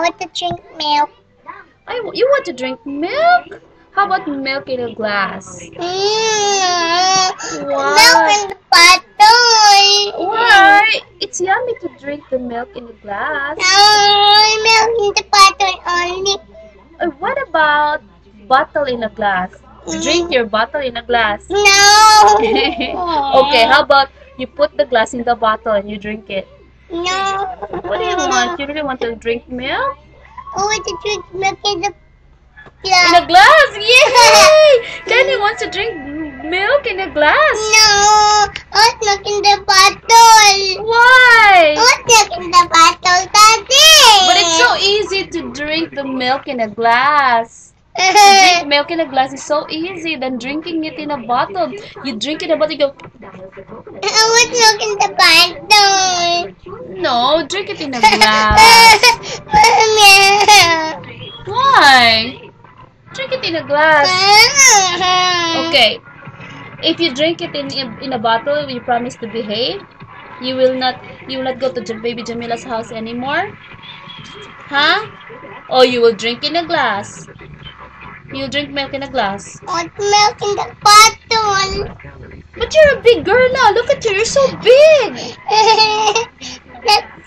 I want to drink milk. I, you want to drink milk? How about milk in a glass? Mm. Milk in the bottle. Why? It's yummy to drink the milk in a glass. No, milk in the bottle only. Uh, what about bottle in a glass? Drink your bottle in a glass. No. okay, how about you put the glass in the bottle and you drink it? No. What do you want? You really want to drink milk? I want to drink milk in the glass. In a glass. Yay! Kenny wants to drink milk in a glass. No, I want milk in the bottle. Why? I want milk in the bottle, Daddy. But it's so easy to drink the milk in a glass. To drink milk in a glass is so easy than drinking it in a bottle. You drink it in a bottle, you go, I want milk in the bottle. Drink it in a glass. Why? Drink it in a glass. Okay. If you drink it in in a bottle, you promise to behave. You will not you will not go to baby Jamila's house anymore. Huh? Or you will drink in a glass. You drink milk in a glass. Want milk in the bottle. But you're a big girl now. Look at you. You're so big.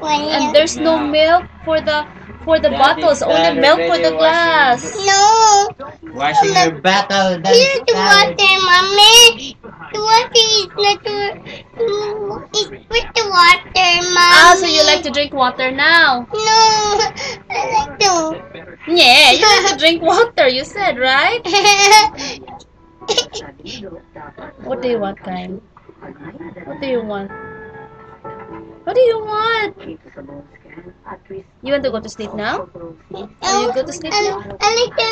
That's too funny. And there's no milk for the for the bottles. Only milk for the glass. no. Washing your bottle. That's Here's the water, mommy. The water is not to, to it's with the water, mommy. Ah, so you like to drink water now? No, I like to. Yeah, you like to drink water. You said right. What do you want, Kyle? What do you want? What do you want? You want to go to sleep now? I, you go to sleep now?